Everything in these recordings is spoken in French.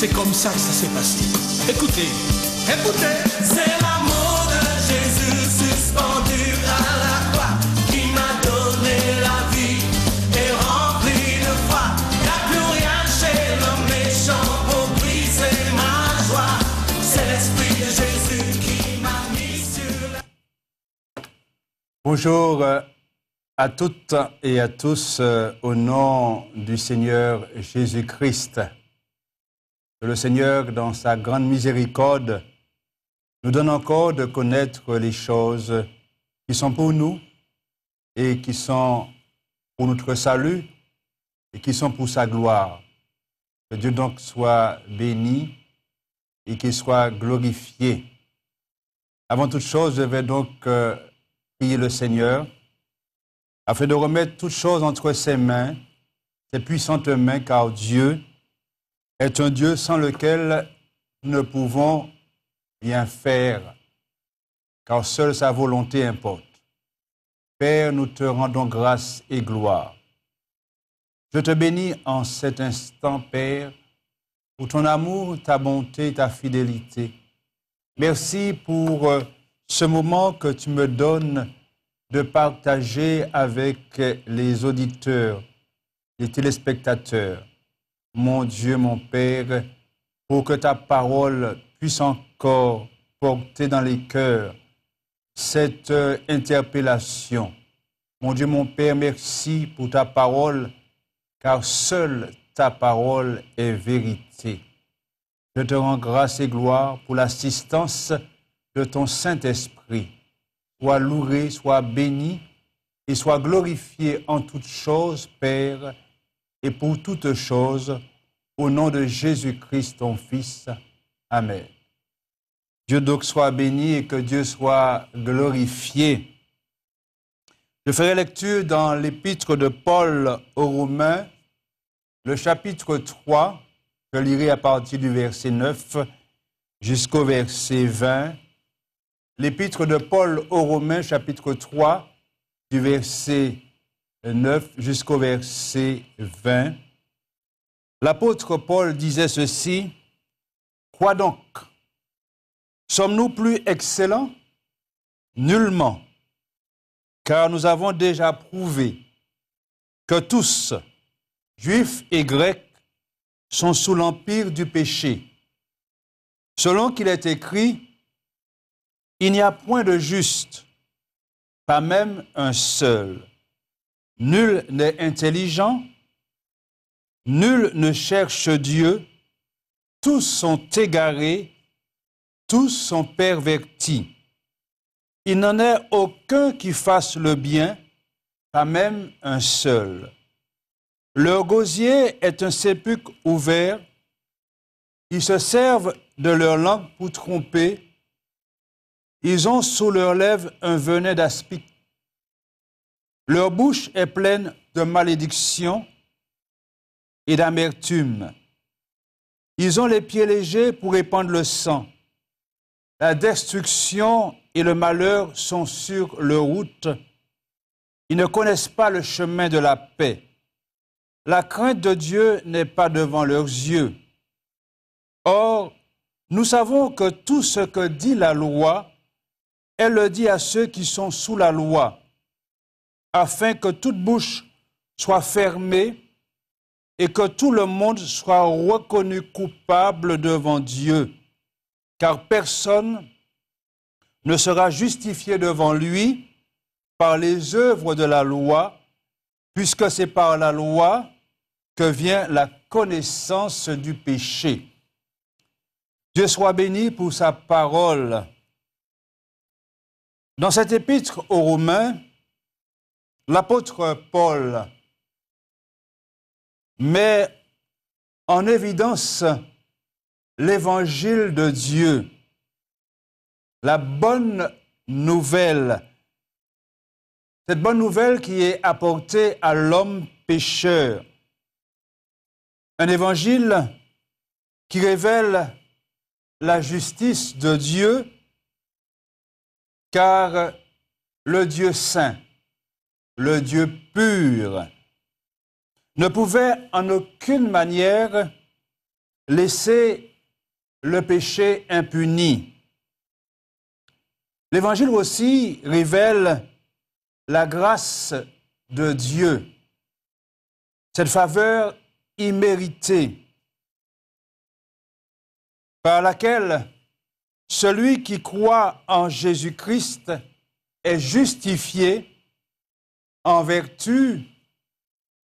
c'est comme ça que ça s'est passé. Écoutez, écoutez. C'est l'amour de Jésus suspendu à la croix qui m'a donné la vie et rempli de foi. Y'a plus rien chez l'homme méchant pour briser ma joie. C'est l'esprit de Jésus qui m'a mis sur la Bonjour euh, à toutes et à tous euh, au nom du Seigneur Jésus-Christ. Que le Seigneur, dans sa grande miséricorde, nous donne encore de connaître les choses qui sont pour nous et qui sont pour notre salut et qui sont pour sa gloire. Que Dieu donc soit béni et qu'il soit glorifié. Avant toute chose, je vais donc euh, prier le Seigneur afin de remettre toutes choses entre ses mains, ses puissantes mains, car Dieu est un Dieu sans lequel nous ne pouvons rien faire, car seule sa volonté importe. Père, nous te rendons grâce et gloire. Je te bénis en cet instant, Père, pour ton amour, ta bonté, ta fidélité. Merci pour euh, ce moment que tu me donnes de partager avec les auditeurs, les téléspectateurs. Mon Dieu, mon Père, pour que ta parole puisse encore porter dans les cœurs cette euh, interpellation. Mon Dieu, mon Père, merci pour ta parole, car seule ta parole est vérité. Je te rends grâce et gloire pour l'assistance de ton Saint-Esprit. Sois loué, sois béni et sois glorifié en toutes choses, Père, et pour toutes choses, au nom de Jésus-Christ, ton Fils. Amen. Dieu donc soit béni et que Dieu soit glorifié. Je ferai lecture dans l'épître de Paul aux Romains, le chapitre 3. Je lirai à partir du verset 9 jusqu'au verset 20. L'épître de Paul aux Romains, chapitre 3, du verset 9 jusqu'au verset 20. L'apôtre Paul disait ceci, Quoi donc? Sommes-nous plus excellents? Nullement, car nous avons déjà prouvé que tous, juifs et grecs, sont sous l'empire du péché. Selon qu'il est écrit, il n'y a point de juste, pas même un seul. Nul n'est intelligent, nul ne cherche Dieu, tous sont égarés, tous sont pervertis. Il n'en est aucun qui fasse le bien, pas même un seul. Leur gosier est un sépulcre ouvert. Ils se servent de leur langue pour tromper. Ils ont sous leurs lèvres un venin d'aspic. Leur bouche est pleine de malédiction et d'amertume. Ils ont les pieds légers pour répandre le sang. La destruction et le malheur sont sur leur route. Ils ne connaissent pas le chemin de la paix. La crainte de Dieu n'est pas devant leurs yeux. Or, nous savons que tout ce que dit la loi, elle le dit à ceux qui sont sous la loi, afin que toute bouche soit fermée et que tout le monde soit reconnu coupable devant Dieu, car personne ne sera justifié devant lui par les œuvres de la loi, puisque c'est par la loi que vient la connaissance du péché. Dieu soit béni pour sa parole. Dans cet épître aux Romains, l'apôtre Paul met en évidence l'évangile de Dieu, la bonne nouvelle, cette bonne nouvelle qui est apportée à l'homme pécheur. Un évangile qui révèle la justice de Dieu, car le Dieu saint, le Dieu pur, ne pouvait en aucune manière laisser le péché impuni. L'Évangile aussi révèle la grâce de Dieu, cette faveur imméritée par laquelle celui qui croit en Jésus-Christ est justifié en vertu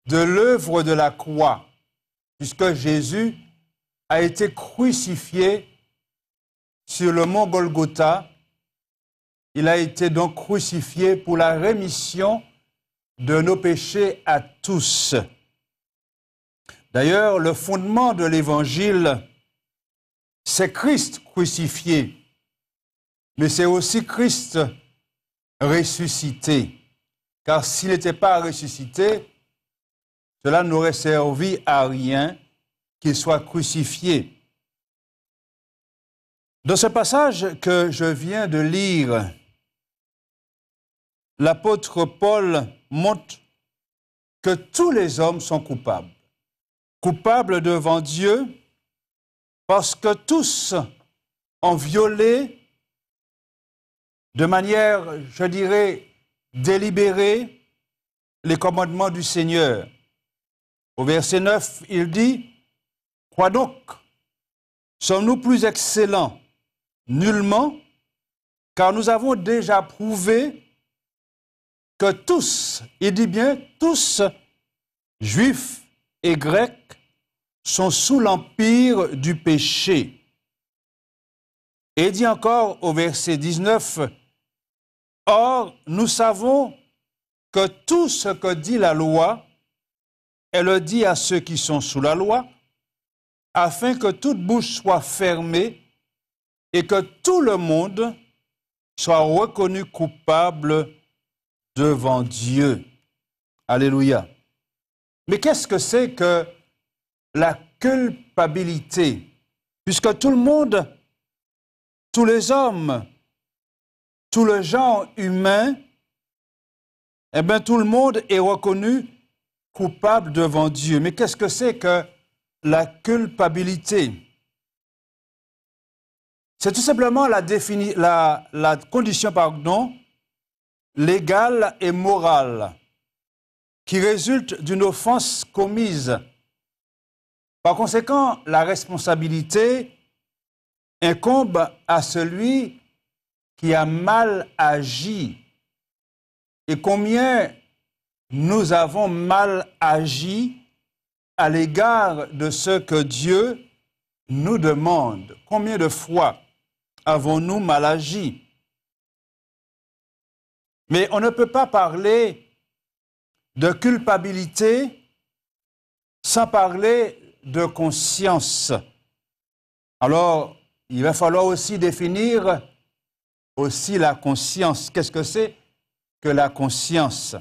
de l'œuvre de la croix, puisque Jésus a été crucifié sur le mont Golgotha. Il a été donc crucifié pour la rémission de nos péchés à tous. D'ailleurs, le fondement de l'Évangile, c'est Christ crucifié, mais c'est aussi Christ ressuscité. Car s'il n'était pas ressuscité, cela n'aurait servi à rien qu'il soit crucifié. Dans ce passage que je viens de lire, l'apôtre Paul montre que tous les hommes sont coupables. Coupables devant Dieu parce que tous ont violé de manière, je dirais, délibérée les commandements du Seigneur. Au verset 9, il dit, Quoi donc Sommes-nous plus excellents Nullement, car nous avons déjà prouvé que tous, il dit bien tous, juifs et grecs, sont sous l'empire du péché. Et dit encore au verset 19, Or, nous savons que tout ce que dit la loi, elle le dit à ceux qui sont sous la loi, afin que toute bouche soit fermée et que tout le monde soit reconnu coupable devant Dieu. Alléluia. Mais qu'est-ce que c'est que la culpabilité? Puisque tout le monde, tous les hommes, tout le genre humain, eh bien tout le monde est reconnu coupable devant Dieu. Mais qu'est-ce que c'est que la culpabilité? C'est tout simplement la, la, la condition pardon, légale et morale qui résulte d'une offense commise. Par conséquent, la responsabilité incombe à celui qui a mal agi. Et combien nous avons mal agi à l'égard de ce que Dieu nous demande. Combien de fois avons-nous mal agi? Mais on ne peut pas parler de culpabilité sans parler de conscience. Alors, il va falloir aussi définir aussi la conscience. Qu'est-ce que c'est que la conscience?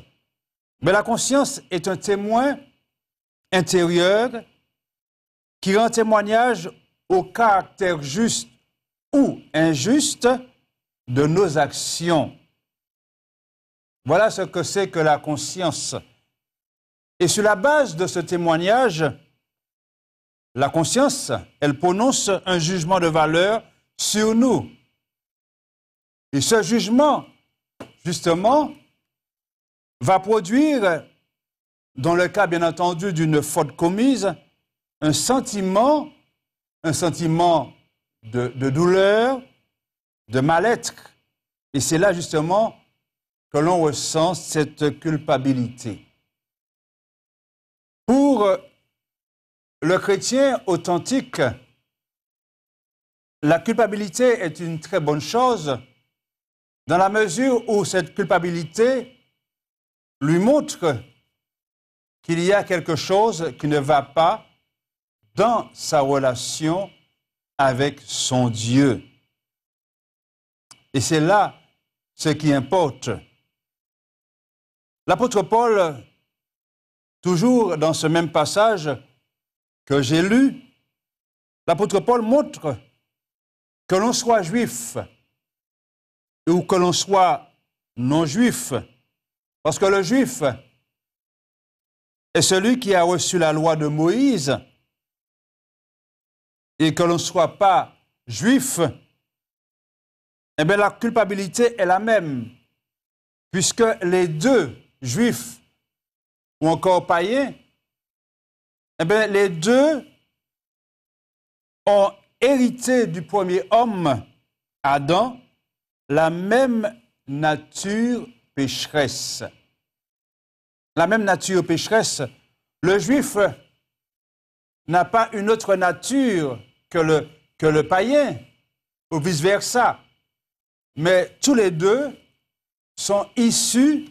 Mais la conscience est un témoin intérieur qui rend témoignage au caractère juste ou injuste de nos actions. Voilà ce que c'est que la conscience. Et sur la base de ce témoignage, la conscience, elle prononce un jugement de valeur sur nous. Et ce jugement, justement, va produire, dans le cas bien entendu d'une faute commise, un sentiment, un sentiment de, douleur, de mal-être. Et c'est là justement que l'on ressent cette culpabilité. Pour le chrétien authentique, la culpabilité est une très bonne chose dans la mesure où cette culpabilité lui montre qu'il y a quelque chose qui ne va pas dans sa relation avec son Dieu. Et c'est là ce qui importe. L'apôtre Paul, toujours dans ce même passage que j'ai lu, l'apôtre Paul montre que l'on soit juif, ou que l'on soit non-juif. Parce que le juif est celui qui a reçu la loi de Moïse et que l'on ne soit pas juif, eh bien la culpabilité est la même, puisque les deux, juifs ou encore païens, eh bien les deux ont hérité du premier homme, Adam, la même nature pécheresse. La même nature pécheresse. Le juif n'a pas une autre nature que le, païen, ou vice-versa. Mais tous les deux sont issus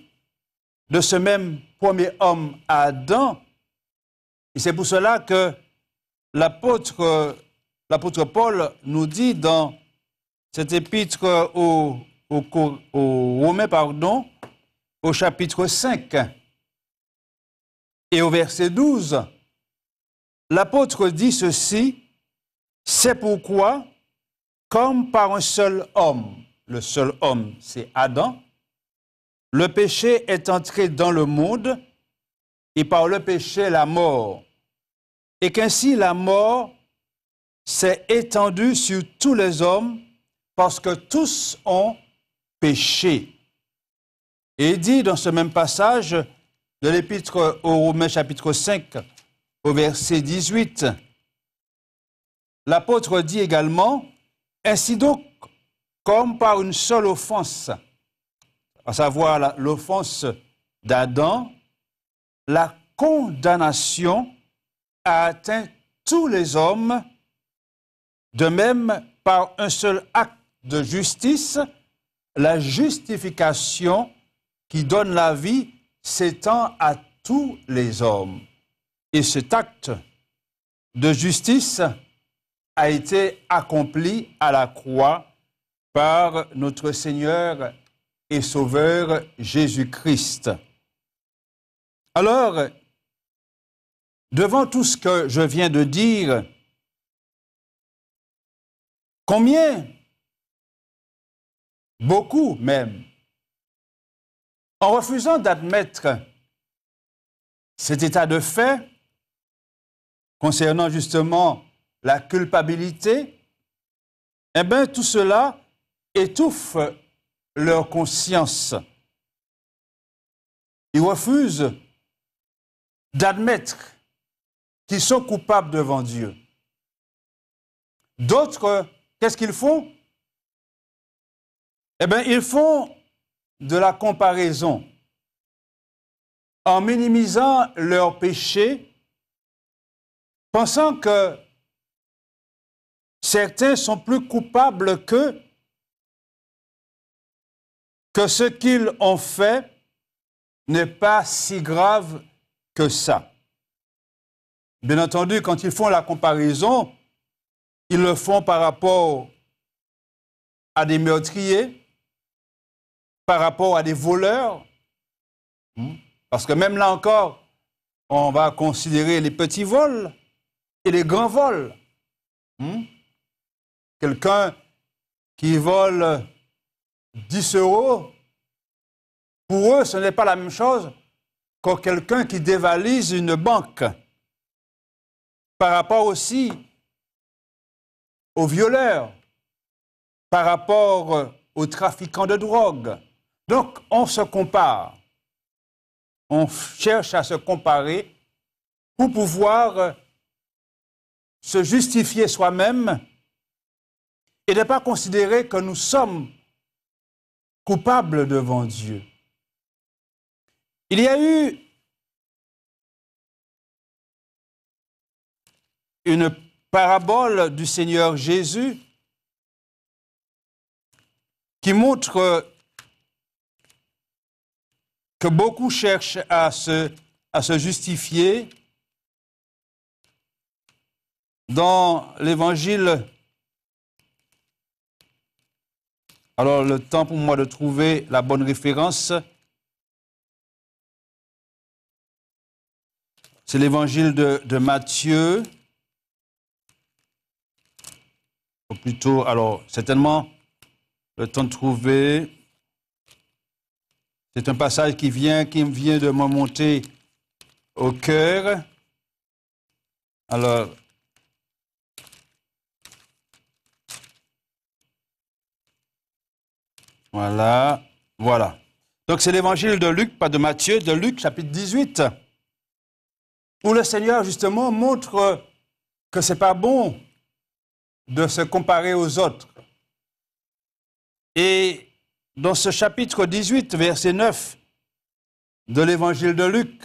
de ce même premier homme, Adam. Et c'est pour cela que l'apôtre, l'apôtre Paul nous dit dans cet épître au, au, au Romains, pardon, au chapitre 5 et au verset 12, l'apôtre dit ceci, c'est pourquoi, comme par un seul homme, le seul homme c'est Adam, le péché est entré dans le monde et par le péché la mort, et qu'ainsi la mort s'est étendue sur tous les hommes parce que tous ont péché. Et dit dans ce même passage de l'épître aux Romains chapitre 5 au verset 18, l'apôtre dit également, ainsi donc comme par une seule offense, à savoir l'offense d'Adam, la condamnation a atteint tous les hommes, de même par un seul acte de justice, la justification qui donne la vie s'étend à tous les hommes. Et cet acte de justice a été accompli à la croix par notre Seigneur et Sauveur Jésus-Christ. Alors, devant tout ce que je viens de dire, combien, beaucoup même, en refusant d'admettre cet état de fait concernant justement la culpabilité, eh bien tout cela étouffe leur conscience. Ils refusent d'admettre qu'ils sont coupables devant Dieu. D'autres, qu'est-ce qu'ils font? Eh bien, ils font de la comparaison en minimisant leurs péchés, pensant que certains sont plus coupables qu'eux, que ce qu'ils ont fait n'est pas si grave que ça. Bien entendu, quand ils font la comparaison, ils le font par rapport à des meurtriers, par rapport à des voleurs. Hmm? Parce que même là encore, on va considérer les petits vols et les grands vols. Hmm? Quelqu'un qui vole 10 euros, pour eux, ce n'est pas la même chose que quelqu'un qui dévalise une banque. Par rapport aussi aux violeurs, par rapport aux trafiquants de drogue, donc, on se compare. On cherche à se comparer pour pouvoir euh, se justifier soi-même et ne pas considérer que nous sommes coupables devant Dieu. Il y a eu une parabole du Seigneur Jésus qui montre que beaucoup cherchent à se, justifier dans l'évangile. Alors, le temps pour moi de trouver la bonne référence, c'est l'évangile de, Matthieu. Ou plutôt, alors, certainement, le temps de trouver. C'est un passage qui vient, de me monter au cœur. Alors, voilà, voilà. Donc c'est l'évangile de Luc, pas de Matthieu, de Luc chapitre 18, où le Seigneur justement montre que ce n'est pas bon de se comparer aux autres. Et dans ce chapitre 18, verset 9 de l'évangile de Luc,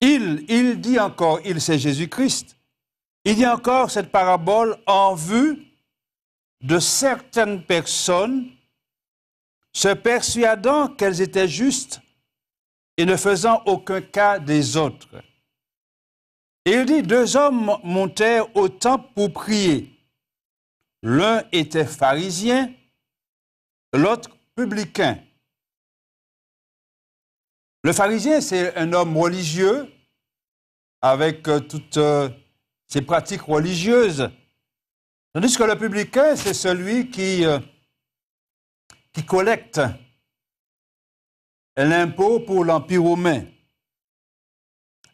il, dit encore, il c'est Jésus-Christ, il dit encore cette parabole en vue de certaines personnes se persuadant qu'elles étaient justes et ne faisant aucun cas des autres. Il dit, deux hommes montèrent au temple pour prier. L'un était pharisien, l'autre publicain. Le pharisien, c'est un homme religieux avec euh, toutes euh, ses pratiques religieuses. Tandis que le publicain, c'est celui qui, euh, qui collecte l'impôt pour l'Empire romain.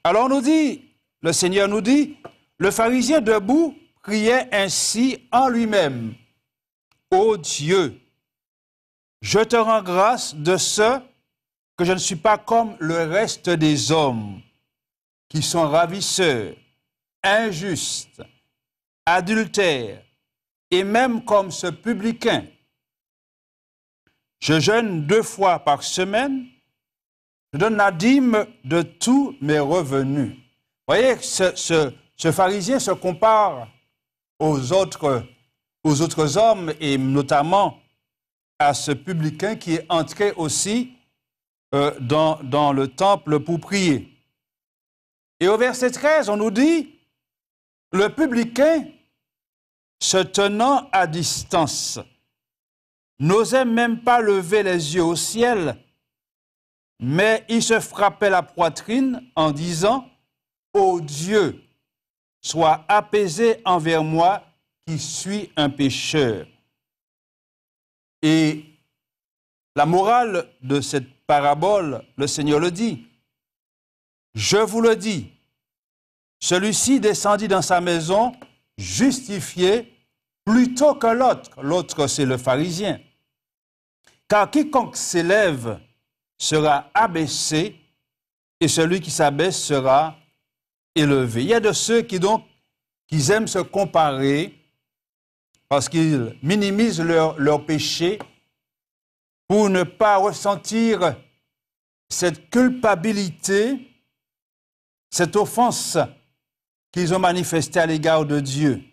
Alors on nous dit, le Seigneur nous dit, le pharisien debout priait ainsi en lui-même. Ô Dieu, je te rends grâce de ce que je ne suis pas comme le reste des hommes qui sont ravisseurs, injustes, adultères, et même comme ce publicain. Je jeûne deux fois par semaine, je donne la dîme de tous mes revenus. Vous voyez, ce, ce, pharisien se compare aux autres hommes et notamment à ce publicain qui est entré aussi euh, dans, dans le temple pour prier. Et au verset 13, on nous dit, le publicain, se tenant à distance, n'osait même pas lever les yeux au ciel, mais il se frappait la poitrine en disant, Ô Dieu, sois apaisé envers moi qui suis un pécheur. Et la morale de cette parabole, le Seigneur le dit. Je vous le dis, celui-ci descendit dans sa maison justifié plutôt que l'autre. L'autre, c'est le pharisien. Car quiconque s'élève sera abaissé et celui qui s'abaisse sera élevé. Il y a de ceux qui donc qui aiment se comparer parce qu'ils minimisent leur, péché pour ne pas ressentir cette culpabilité, cette offense qu'ils ont manifestée à l'égard de Dieu.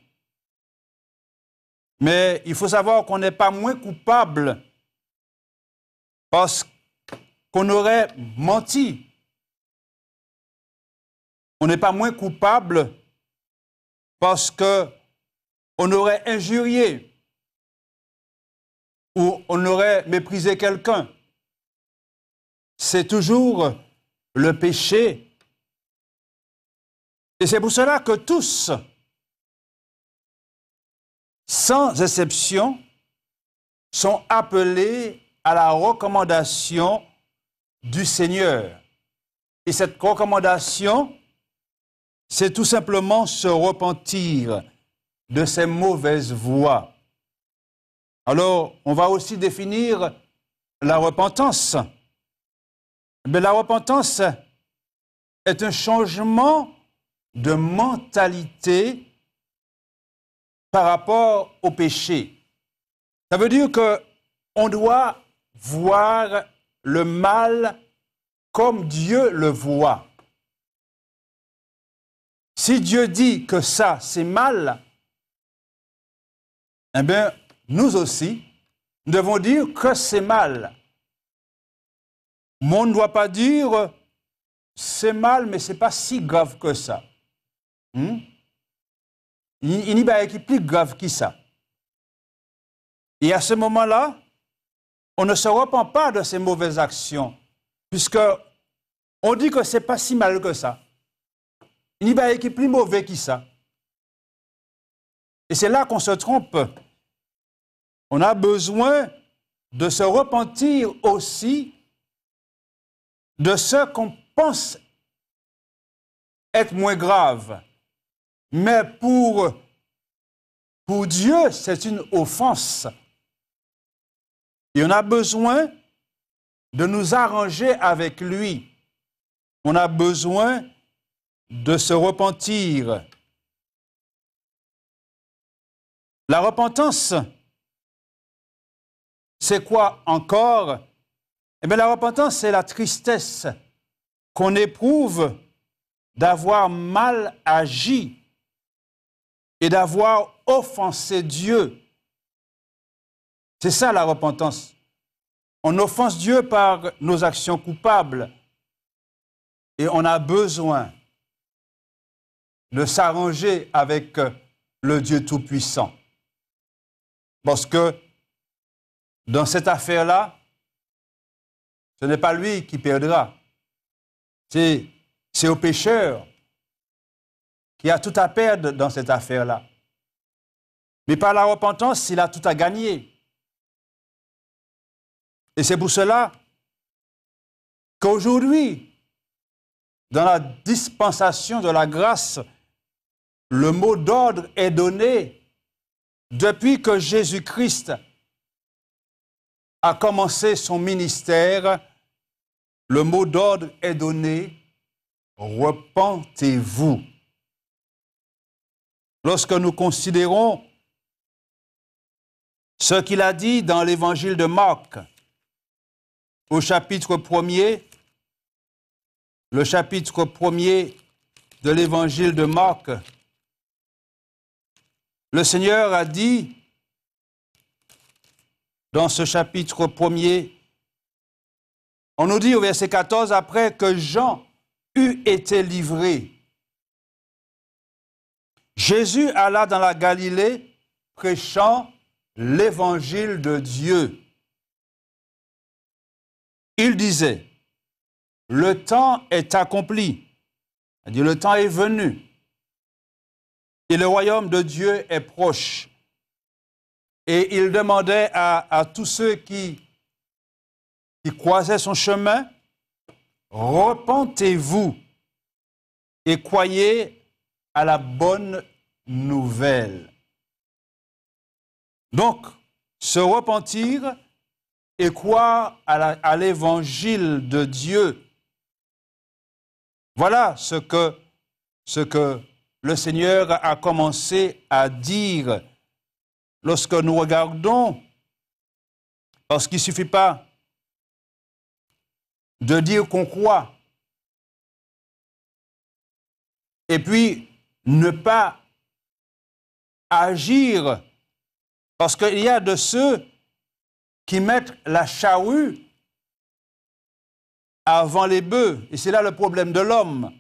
Mais il faut savoir qu'on n'est pas moins coupable parce qu'on aurait menti. On n'est pas moins coupable parce qu'on aurait injurié ou on aurait méprisé quelqu'un. C'est toujours le péché. Et c'est pour cela que tous, sans exception, sont appelés à la recommandation du Seigneur. Et cette recommandation, c'est tout simplement se repentir de ses mauvaises voies. Alors, on va aussi définir la repentance. Mais la repentance est un changement de mentalité par rapport au péché. Ça veut dire que on doit voir le mal comme Dieu le voit. Si Dieu dit que ça, c'est mal, eh bien, nous aussi, nous devons dire que c'est mal. on ne doit pas dire c'est mal, mais ce n'est pas si grave que ça. Hmm? Il n'y a pas plus grave que ça. Et à ce moment-là, on ne se repent pas de ces mauvaises actions, puisque on dit que ce n'est pas si mal que ça. Il n'y a pas plus mauvais que ça. Et c'est là qu'on se trompe. On a besoin de se repentir aussi de ce qu'on pense être moins grave. Mais pour, Dieu, c'est une offense. Et on a besoin de nous arranger avec lui. On a besoin de se repentir. La repentance, c'est quoi encore? Eh bien, la repentance, c'est la tristesse qu'on éprouve d'avoir mal agi et d'avoir offensé Dieu. C'est ça la repentance. On offense Dieu par nos actions coupables et on a besoin de s'arranger avec le Dieu Tout-Puissant. Parce que dans cette affaire-là, ce n'est pas lui qui perdra. C'est, au pécheur qui a tout à perdre dans cette affaire-là. Mais par la repentance, il a tout à gagner. Et c'est pour cela qu'aujourd'hui, dans la dispensation de la grâce, le mot d'ordre est donné depuis que Jésus-Christ a commencé son ministère. Le mot d'ordre est donné, repentez-vous. Lorsque nous considérons ce qu'il a dit dans l'évangile de Marc, au chapitre 1er, le chapitre 1er de l'évangile de Marc, le Seigneur a dit dans ce chapitre 1er, on nous dit au verset 14, après que Jean eut été livré, Jésus alla dans la Galilée prêchant l'évangile de Dieu. Il disait, le temps est accompli, dit le temps est venu, et le royaume de Dieu est proche. Et il demandait à, tous ceux qui, qui croisaient son chemin, repentez-vous et croyez à la bonne nouvelle. Donc, se repentir et croire à l'évangile de Dieu. Voilà ce que, ce que le Seigneur a commencé à dire lorsque nous regardons, parce qu'il ne suffit pas de dire qu'on croit, et puis ne pas agir, parce qu'il y a de ceux qui mettent la charrue avant les bœufs, et c'est là le problème de l'homme.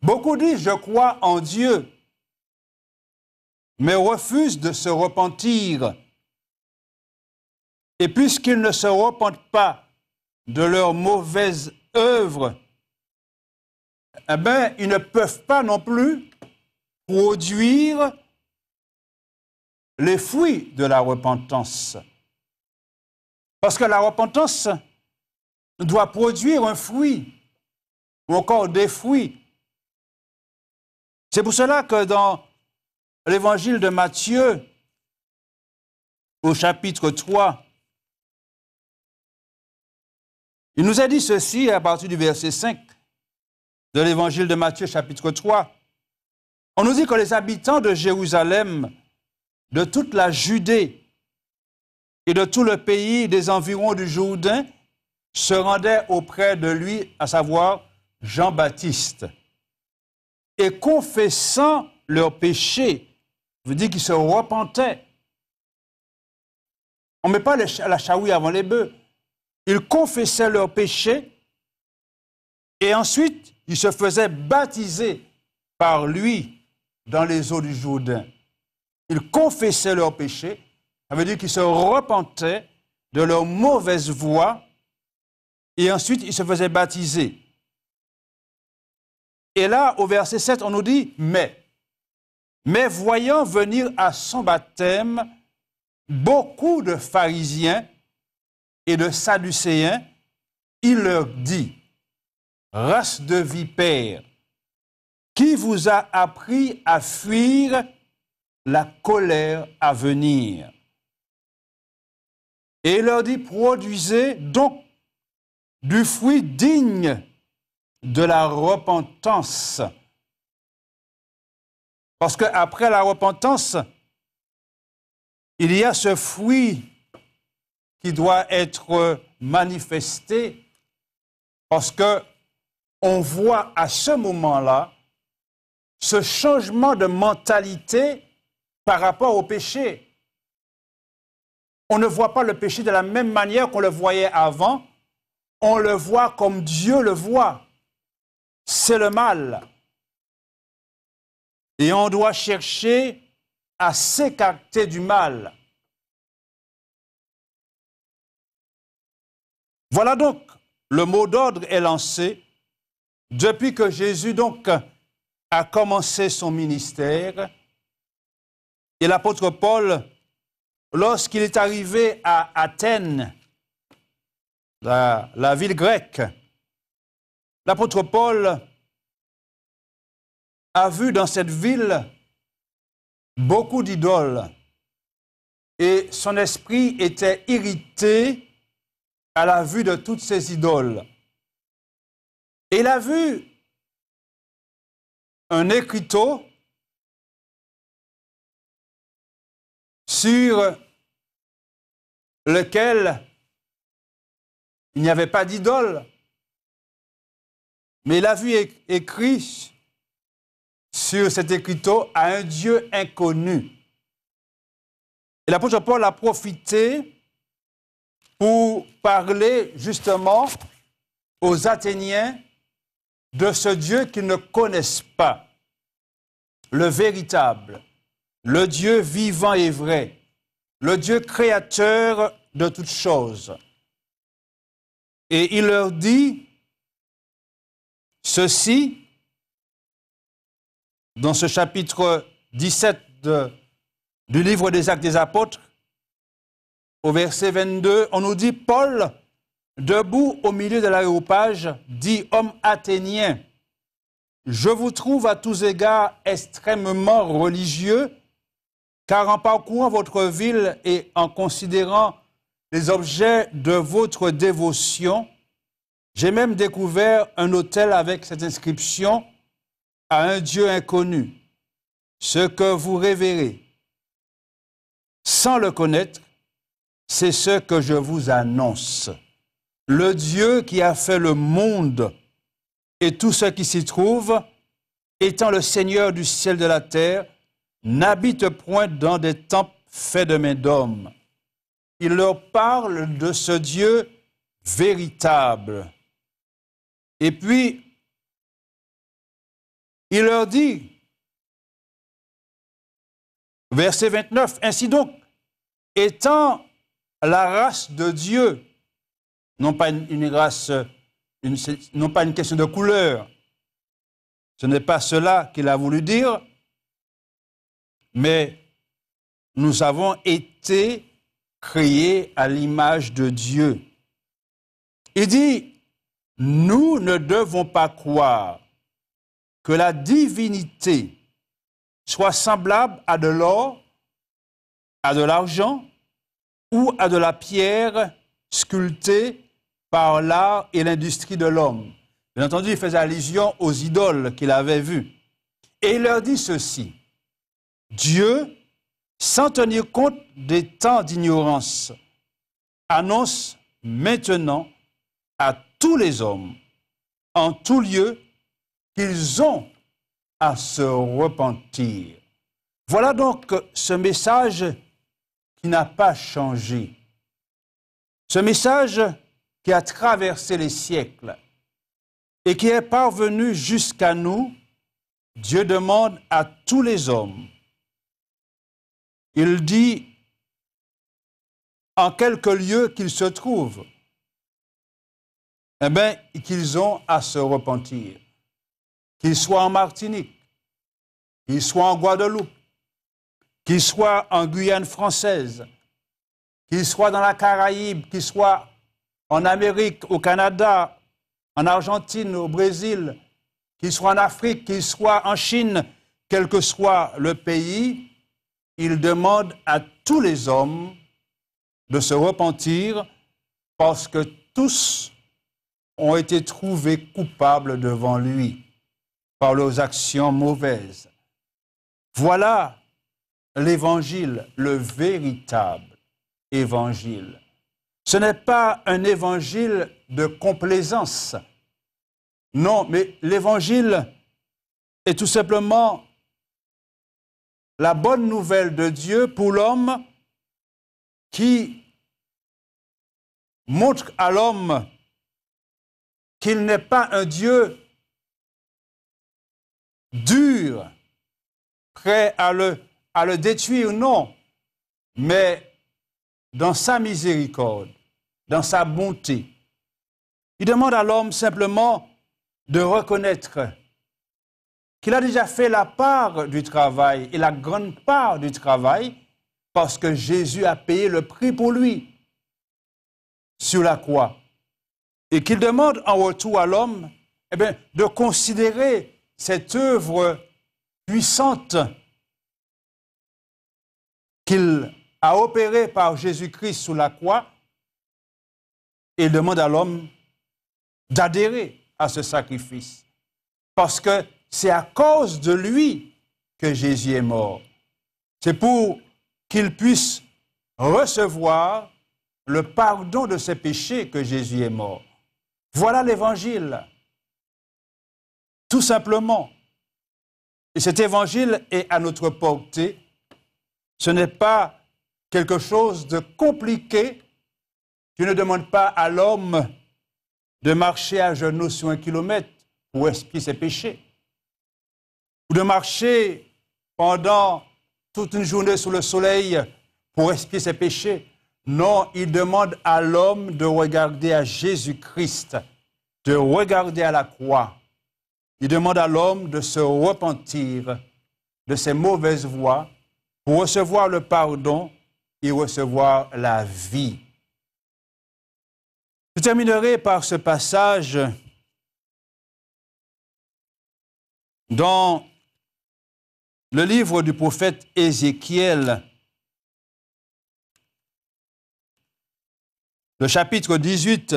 Beaucoup disent, je crois en Dieu, mais refusent de se repentir. Et puisqu'ils ne se repentent pas de leurs mauvaises œuvres, eh bien, ils ne peuvent pas non plus produire les fruits de la repentance. Parce que la repentance doit produire un fruit, ou encore des fruits. C'est pour cela que dans l'évangile de Matthieu, au chapitre 3, il nous a dit ceci à partir du verset 5 de l'évangile de Matthieu, chapitre 3. On nous dit que les habitants de Jérusalem, de toute la Judée et de tout le pays des environs du Jourdain se rendaient auprès de lui, à savoir Jean-Baptiste et confessant leurs péchés, veut dire qu'ils se repentaient. On ne met pas la chaouille avant les bœufs. Ils confessaient leurs péchés et ensuite ils se faisaient baptiser par lui dans les eaux du Jourdain. Ils confessaient leurs péchés, ça veut dire qu'ils se repentaient de leur mauvaise voie et ensuite ils se faisaient baptiser. Et là, au verset 7, on nous dit, mais, mais voyant venir à son baptême beaucoup de pharisiens et de sadducéens, il leur dit, race de vipères, qui vous a appris à fuir la colère à venir? Et il leur dit, produisez donc du fruit digne de la repentance. Parce qu'après la repentance, il y a ce fruit qui doit être manifesté parce que on voit à ce moment-là ce changement de mentalité par rapport au péché. On ne voit pas le péché de la même manière qu'on le voyait avant, on le voit comme Dieu le voit. C'est le mal. Et on doit chercher à s'écarter du mal. Voilà donc, le mot d'ordre est lancé depuis que Jésus donc a commencé son ministère. Et l'apôtre Paul, lorsqu'il est arrivé à Athènes, la, la ville grecque, l'apôtre Paul a vu dans cette ville beaucoup d'idoles et son esprit était irrité à la vue de toutes ces idoles. Il a vu un écriteau sur lequel il n'y avait pas d'idole, mais il a vu écrit sur cet écriteau à un Dieu inconnu. Et l'apôtre Paul a profité pour parler justement aux Athéniens de ce Dieu qu'ils ne connaissent pas, le véritable, le Dieu vivant et vrai, le Dieu créateur de toutes choses. Et il leur dit ceci dans ce chapitre 17 du livre des Actes des Apôtres, au verset 22, on nous dit, Paul, debout au milieu de l'aéropage, dit, homme athénien, je vous trouve à tous égards extrêmement religieux, car en parcourant votre ville et en considérant les objets de votre dévotion. J'ai même découvert un hôtel avec cette inscription à un Dieu inconnu, ce que vous révérez. Sans le connaître, c'est ce que je vous annonce. Le Dieu qui a fait le monde et tout ce qui s'y trouve, étant le Seigneur du ciel et de la terre, n'habite point dans des temples faits de main d'hommes il leur parle de ce Dieu véritable. Et puis, il leur dit, verset 29, Ainsi donc, étant la race de Dieu, non pas une, question de couleur, ce n'est pas cela qu'il a voulu dire, mais nous avons été créé à l'image de Dieu. Il dit, nous ne devons pas croire que la divinité soit semblable à de l'or, à de l'argent ou à de la pierre sculptée par l'art et l'industrie de l'homme. Bien entendu, il faisait allusion aux idoles qu'il avait vues. Et il leur dit ceci, Dieu sans tenir compte des temps d'ignorance, annonce maintenant à tous les hommes, en tout lieu, qu'ils ont à se repentir. Voilà donc ce message qui n'a pas changé. Ce message qui a traversé les siècles et qui est parvenu jusqu'à nous, Dieu demande à tous les hommes il dit en quelque lieu qu'ils se trouvent, eh bien, qu'ils ont à se repentir. Qu'ils soient en Martinique, qu'ils soient en Guadeloupe, qu'ils soient en Guyane française, qu'ils soient dans la Caraïbe, qu'ils soient en Amérique, au Canada, en Argentine, au Brésil, qu'ils soient en Afrique, qu'ils soient en Chine, quel que soit le pays, il demande à tous les hommes de se repentir parce que tous ont été trouvés coupables devant lui par leurs actions mauvaises. Voilà l'évangile, le véritable évangile. Ce n'est pas un évangile de complaisance. Non, mais l'évangile est tout simplement la bonne nouvelle de Dieu pour l'homme qui montre à l'homme qu'il n'est pas un Dieu dur, prêt à le, à le détruire, non, mais dans sa miséricorde, dans sa bonté. Il demande à l'homme simplement de reconnaître qu'il a déjà fait la part du travail et la grande part du travail parce que Jésus a payé le prix pour lui sur la croix. Et qu'il demande en retour à l'homme eh bien, de considérer cette œuvre puissante qu'il a opérée par Jésus-Christ sous la croix et demande à l'homme d'adhérer à ce sacrifice. Parce que c'est à cause de lui que Jésus est mort. C'est pour qu'il puisse recevoir le pardon de ses péchés que Jésus est mort. Voilà l'évangile. Tout simplement. Et cet évangile est à notre portée. Ce n'est pas quelque chose de compliqué. Je ne demande pas à l'homme de marcher à genoux sur un kilomètre pour expier ses péchés, ou de marcher pendant toute une journée sous le soleil pour expier ses péchés. Non, il demande à l'homme de regarder à Jésus-Christ, de regarder à la croix. Il demande à l'homme de se repentir de ses mauvaises voies pour recevoir le pardon et recevoir la vie. Je terminerai par ce passage dans le livre du prophète Ézéchiel, le chapitre 18,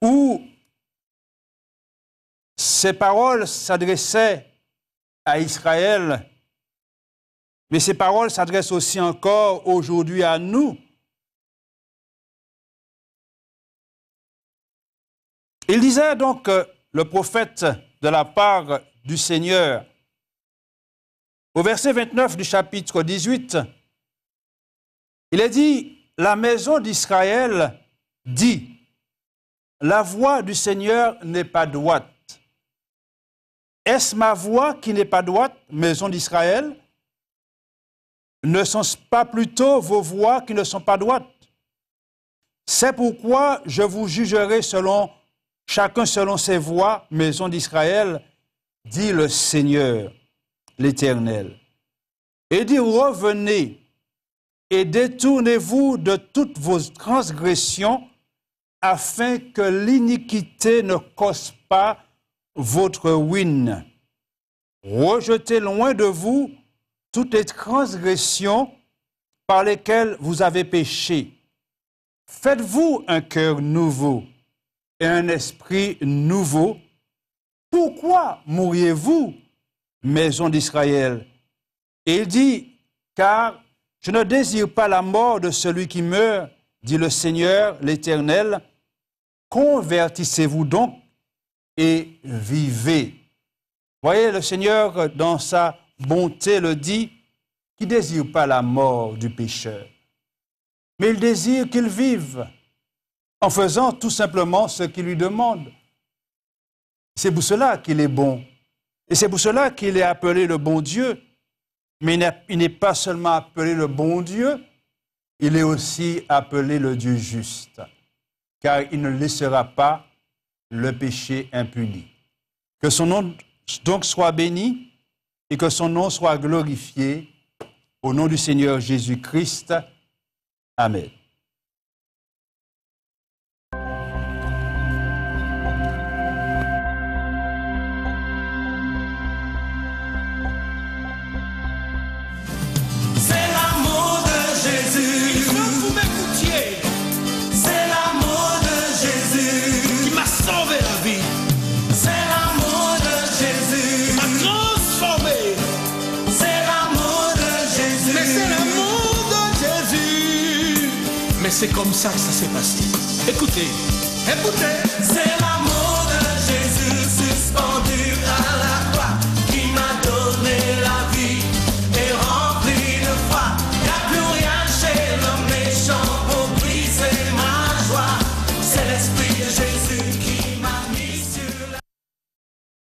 où ces paroles s'adressaient à Israël, mais ces paroles s'adressent aussi encore aujourd'hui à nous. Il disait donc le prophète de la part du Seigneur, au verset 29 du chapitre 18, il est dit, la maison d'Israël dit, la voix du Seigneur n'est pas droite. Est-ce ma voix qui n'est pas droite, maison d'Israël? Ne sont-ce pas plutôt vos voix qui ne sont pas droites? C'est pourquoi je vous jugerai selon chacun selon ses voies, maison d'Israël, dit le Seigneur, l'Éternel. Et dit, revenez et détournez-vous de toutes vos transgressions, afin que l'iniquité ne cause pas votre ruine. Rejetez loin de vous toutes les transgressions par lesquelles vous avez péché. Faites-vous un cœur nouveau et un esprit nouveau. Pourquoi mourriez-vous, maison d'Israël? Il dit, car je ne désire pas la mort de celui qui meurt, dit le Seigneur, l'Éternel. Convertissez-vous donc et vivez. Voyez, le Seigneur, dans sa bonté, le dit, qui désire pas la mort du pécheur, mais il désire qu'il vive en faisant tout simplement ce qu'il lui demande. C'est pour cela qu'il est bon. Et c'est pour cela qu'il est appelé le bon Dieu. Mais il n'est pas seulement appelé le bon Dieu, il est aussi appelé le Dieu juste, car il ne laissera pas le péché impuni. Que son nom donc soit béni et que son nom soit glorifié au nom du Seigneur Jésus-Christ. Amen. C'est comme ça que ça s'est passé. Écoutez, écoutez. C'est l'amour